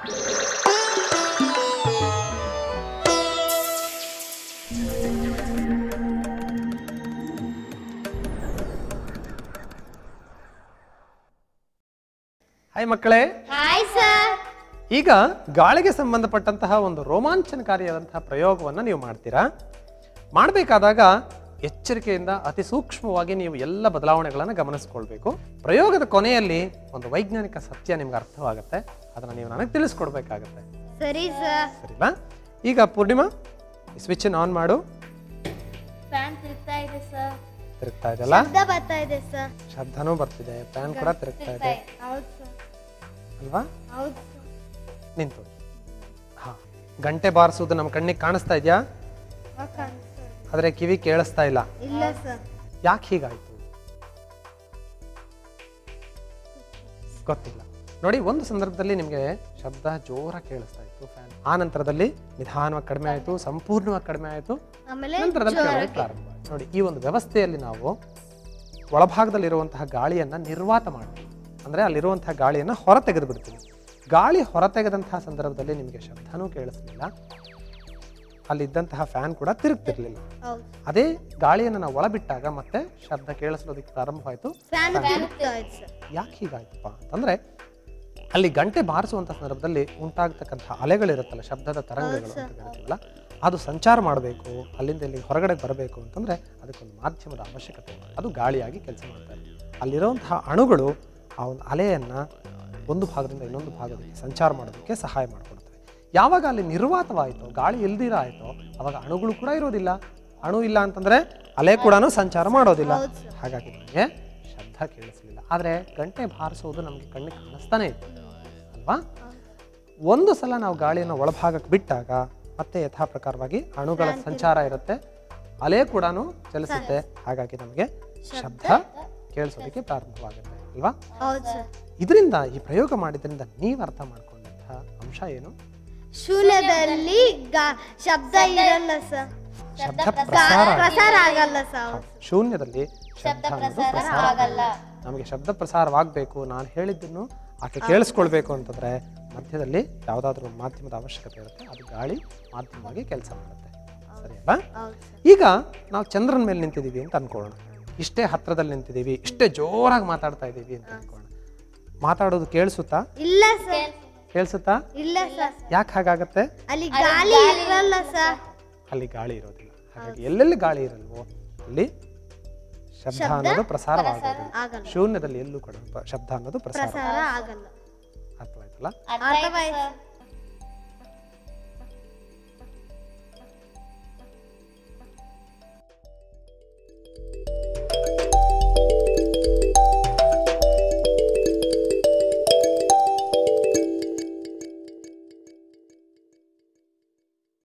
Hi ಮಕ್ಕಳೇ. Hi sir ಈಗ ಗಾಳಿಗೆ ಸಂಬಂಧಪಟ್ಟಂತಹ ಒಂದು ರೋಮಾಂಚನಕಾರಿಯಾದಂತಹ ಪ್ರಯೋಗವನ್ನು ನೀವು ಮಾಡ್ತೀರಾ? ಮಾಡಬೇಕಾದಾಗ ಎಚ್ಚರಿಕೆಯಿಂದ ಅತಿ ಸೂಕ್ಷ್ಮವಾಗಿ ನೀವು ಎಲ್ಲ ಬದಲಾವಣೆಗಳನ್ನು ಗಮನಿಸ್ಕೊಳ್ಬೇಕು. ಪ್ರಯೋಗದ ಕೊನೆಯಲ್ಲಿ ಒಂದು ವೈಜ್ಞಾನಿಕ ಸತ್ಯ ನಿಮ್ಗೆ ಅರ್ಥವಾಗುತ್ತೆ. ಅದನ್ನು ನೀವು ನನಗೆ ತಿಳಿಸ್ಕೊಡ್ಬೇಕಾಗತ್ತೆ. ಸರಿ ಸರ್. ಸರಿನಾ? ಈಗ ಪೂರ್ಣಿಮಾ ಸ್ವಿಚ್ ಆನ್ ಮಾಡು. ಫ್ಯಾನ್ ತಿರುಗ್ತಾ ಇದೆ ಸರ್. ತಿರುಗ್ತಾ ಶಬ್ದ ಬರ್ತಾ ಇದೆ ಸರ್. ಶಬ್ದನೂ ಬರ್ತಿದೆ ಫ್ಯಾನ್ ಕೂಡ ತಿರುಗ್ತಾ ಇದೆ. ಹೌದು ಸರ್. ಅಲ್ವಾ? ಹೌದು ನಿಂತು. ಹಾ ಗಂಟೆ ಬಾರಿಸೋದು ನಮ್ಮ ಕಣ್ಣಿಗೆ ಕಾಣಿಸ್ತಾ ಇದೆಯಾ? ಆದ್ರೆ ಕಿವಿ ಕೇಳಿಸ್ತಾ ಇಲ್ಲ. ಇಲ್ಲ ಸರ್. ಯಾಕೆ ಹೀಗಾಯ್ತು? ಗೊತ್ತಿಲ್ಲ. ನೋಡಿ ಒಂದು ಸಂದರ್ಭದಲ್ಲಿ ನಿಮಗೆ ಶಬ್ದ ಜೋರ ಕೇಳಿಸ್ತಾ ಇತ್ತು ಫ್ಯಾನ್ ಆ ನಂತರದಲ್ಲಿ ನಿಧಾನವಾಗಿ ಕಡಿಮೆ ಆಯಿತು ಸಂಪೂರ್ಣವಾಗಿ ಕಡಿಮೆ ಆಯಿತು. ನಂತರದಲ್ಲಿ ಪ್ರಾರಂಭ ನೋಡಿ ಈ ಒಂದು ವ್ಯವಸ್ಥೆಯಲ್ಲಿ ನಾವು ಒಳಭಾಗದಲ್ಲಿರುವಂತಹ ಗಾಳಿಯನ್ನು ನಿರ್ವಾತ ಮಾಡ್ತೀವಿ. ಅಂದರೆ ಅಲ್ಲಿರುವಂತಹ ಗಾಳಿಯನ್ನು ಹೊರ ತೆಗೆದುಬಿಡ್ತೀವಿ ಗಾಳಿ ಹೊರ ತೆಗೆದಂತಹ ಸಂದರ್ಭದಲ್ಲಿ ನಿಮಗೆ ಶಬ್ದನೂ ಕೇಳಿಸ್ಲಿಲ್ಲ. ಅಲ್ಲಿದ್ದಂತಹ ಫ್ಯಾನ್ ಕೂಡ ತಿರುಗ್ತಿರ್ಲಿಲ್ಲ. ಅದೇ ಗಾಳಿಯನ್ನು ನಾವು ಒಳಬಿಟ್ಟಾಗ ಮತ್ತೆ ಶಬ್ದ ಕೇಳಿಸೋದಕ್ಕೆ ಪ್ರಾರಂಭವಾಯಿತು. ಯಾಕೆ ಹೀಗಾಯ್ತಪ್ಪ ಅಂತಂದ್ರೆ ಅಲ್ಲಿ ಗಂಟೆ ಬಾರಿಸುವಂಥ ಸಂದರ್ಭದಲ್ಲಿ ಉಂಟಾಗ್ತಕ್ಕಂಥ ಅಲೆಗಳಿರುತ್ತಲ್ಲ ಶಬ್ದದ ತರಂಗಗಳು ಅಂತ ಕರಿತೀವಲ್ಲ ಅದು ಸಂಚಾರ ಮಾಡಬೇಕು ಅಲ್ಲಿಂದ ಇಲ್ಲಿ ಹೊರಗಡೆ ಬರಬೇಕು ಅಂತಂದ್ರೆ ಅದಕ್ಕೊಂದು ಮಾಧ್ಯಮದ ಅವಶ್ಯಕತೆ. ಅದು ಗಾಳಿಯಾಗಿ ಕೆಲಸ ಮಾಡ್ತಾರೆ ಅಲ್ಲಿರುವಂತಹ ಅಣುಗಳು ಆ ಒಂದು ಅಲೆಯನ್ನ ಒಂದು ಭಾಗದಿಂದ ಇನ್ನೊಂದು ಭಾಗದಲ್ಲಿ ಸಂಚಾರ ಮಾಡೋದಕ್ಕೆ ಸಹಾಯ ಮಾಡಿಕೊಡ್ತವೆ ಯಾವಾಗ ಅಲ್ಲಿ ನಿರ್ವಾತವಾಯಿತೋ ಗಾಳಿ ಇಲ್ದಿರ ಆಯಿತೋ ಅವಾಗ ಅಣುಗಳು ಕೂಡ ಇರೋದಿಲ್ಲ. ಅಣು ಇಲ್ಲ ಅಂತಂದ್ರೆ ಅಲೆ ಕೂಡ ಸಂಚಾರ ಮಾಡೋದಿಲ್ಲ. ಹಾಗಾಗಿ ನಮಗೆ ಶಬ್ದ ಕೇಳಿಸಲಿಲ್ಲ. ಆದರೆ ಗಂಟೆ ಬಾರಿಸೋದು ನಮಗೆ ಕಣ್ಣಿಗೆ ಕಾಣಿಸ್ತಾನೆ ಇತ್ತು. ಅಲ್ವಾ? ಒಂದು ಸಲ ನಾವು ಗಾಳಿಯನ್ನು ಒಳಭಾಗಕ್ಕೆ ಬಿಟ್ಟಾಗ ಮತ್ತೆ ಯಥಾ ಪ್ರಕಾರವಾಗಿ ಅಣುಗಳ ಸಂಚಾರ ಇರುತ್ತೆ. ಅಲೆ ಕೂಡ ಚಲಿಸುತ್ತೆ. ಹಾಗಾಗಿ ನಮಗೆ ಶಬ್ದ ಕೇಳಿಸೋದಕ್ಕೆ ಪ್ರಾರಂಭವಾಗುತ್ತೆ ಅಲ್ವಾ? ಇದರಿಂದ ಈ ಪ್ರಯೋಗ ಮಾಡಿದ್ರಿಂದ ನೀವು ಅರ್ಥ ಮಾಡ್ಕೊಂಡಂತಹ ಅಂಶ ಏನು? ಶೂನ್ಯದಲ್ಲಿ ಶಬ್ದ ಇರಲ್ಲ ಸರ್. ಶಬ್ದ ಪ್ರಸಾರ ಆಗಲ್ಲ. ಸರ್ ಶೂನ್ಯದಲ್ಲಿ ಶಬ್ದ ಅನ್ನೋದು ಪ್ರಸಾರ ಆಗಲ್ಲ. ನಮಗೆ ಶಬ್ದ ಪ್ರಸಾರವಾಗಬೇಕು. ನಾನು ಹೇಳಿದ್ದನ್ನು ಆಕೆ ಕೇಳಿಸ್ಕೊಳ್ಬೇಕು ಅಂತಂದ್ರೆ ಮಧ್ಯದಲ್ಲಿ ಯಾವುದಾದ್ರೂ ಮಾಧ್ಯಮದ ಅವಶ್ಯಕತೆ ಇರುತ್ತೆ ಅದು ಗಾಳಿ ಮಾಧ್ಯಮವಾಗಿ ಕೆಲಸ ಮಾಡುತ್ತೆ. ಸರಿ. ಈಗ ನಾವು ಚಂದ್ರನ ಮೇಲೆ ನಿಂತಿದ್ದೀವಿ ಅಂತ ಅನ್ಕೊಳ್ಳೋಣ. ಇಷ್ಟೇ ಹತ್ರದಲ್ಲಿ ನಿಂತಿದ್ದೀವಿ ಇಷ್ಟೇ ಜೋರಾಗಿ ಮಾತಾಡ್ತಾ ಇದ್ದೀವಿ ಅಂತ ಅನ್ಕೊಳ್ಳೋಣ. ಮಾತಾಡೋದು ಕೇಳಿಸುತ್ತಾ? ಇಲ್ಲ ಸರ್. ಕೇಳಿಸುತ್ತಾ? ಇಲ್ಲ ಸರ್. ಯಾಕೆ ಹಾಗಾಗತ್ತೆ? ಅಲ್ಲಿ ಗಾಳಿ ಇರಲ್ಲ ಸರ್. ಅಲ್ಲಿ ಗಾಳಿ ಇರೋದಿಲ್ಲ. ಹಾಗಾಗಿ ಎಲ್ಲೆಲ್ಲಿ ಗಾಳಿ ಇರಲ್ವೋ ಅಲ್ಲಿ ಶಬ್ದ ಅನ್ನೋದು ಶೂನ್ಯದಲ್ಲಿ ಎಲ್ಲೂ ಕೂಡ ಶಬ್ದ ಅನ್ನೋದು ಪ್ರಸಾರ. ಆಗಲ್ಲ. ಅರ್ಥವಾಯ್ತಲ್ಲ? ಅರ್ಥವಾಯ್ತು